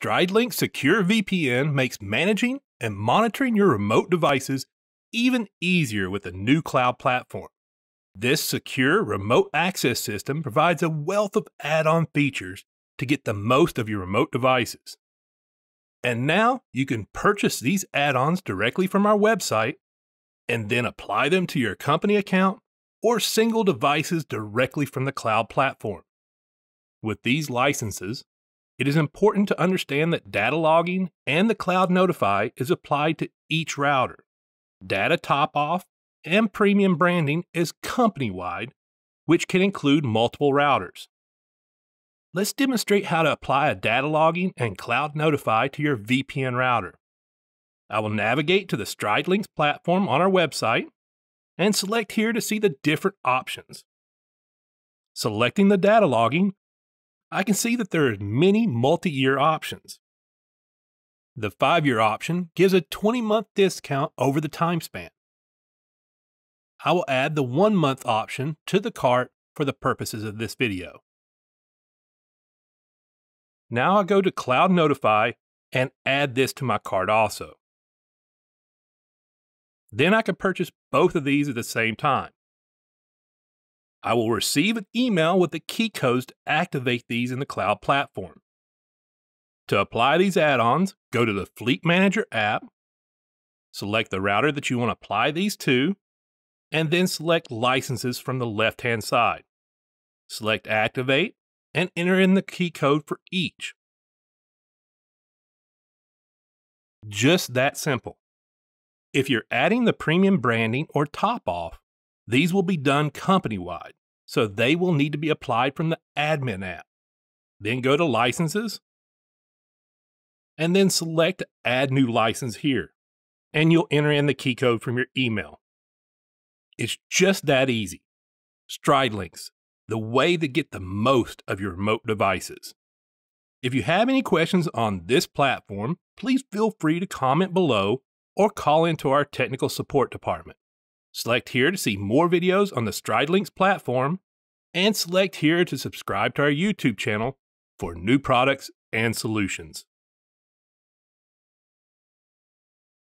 StrideLinx Secure VPN makes managing and monitoring your remote devices even easier with a new cloud platform. This secure remote access system provides a wealth of add on features to get the most of your remote devices. And now you can purchase these add ons directly from our website and then apply them to your company account or single devices directly from the cloud platform. With these licenses, it is important to understand that data logging and the Cloud Notify is applied to each router. Data top off and premium branding is company wide, which can include multiple routers. Let's demonstrate how to apply a data logging and Cloud Notify to your VPN router. I will navigate to the StrideLinx platform on our website and select here to see the different options. Selecting the data logging I can see that there are many multi-year options. The 5-year option gives a 20-month discount over the time span. I will add the 1-month option to the cart for the purposes of this video. Now I go to Cloud Notify and add this to my cart also. Then I can purchase both of these at the same time. I will receive an email with the key codes to activate these in the cloud platform. To apply these add ons, go to the Fleet Manager app, select the router that you want to apply these to, and then select Licenses from the left hand side. Select Activate and enter in the key code for each. Just that simple. If you're adding the premium branding or top off, these will be done company wide, so they will need to be applied from the admin app. Then go to Licenses, and then select Add New License here, and you'll enter in the key code from your email. It's just that easy. StrideLinx, the way to get the most of your remote devices. If you have any questions on this platform, please feel free to comment below or call into our technical support department. Select here to see more videos on the StrideLinx platform, and select here to subscribe to our YouTube channel for new products and solutions.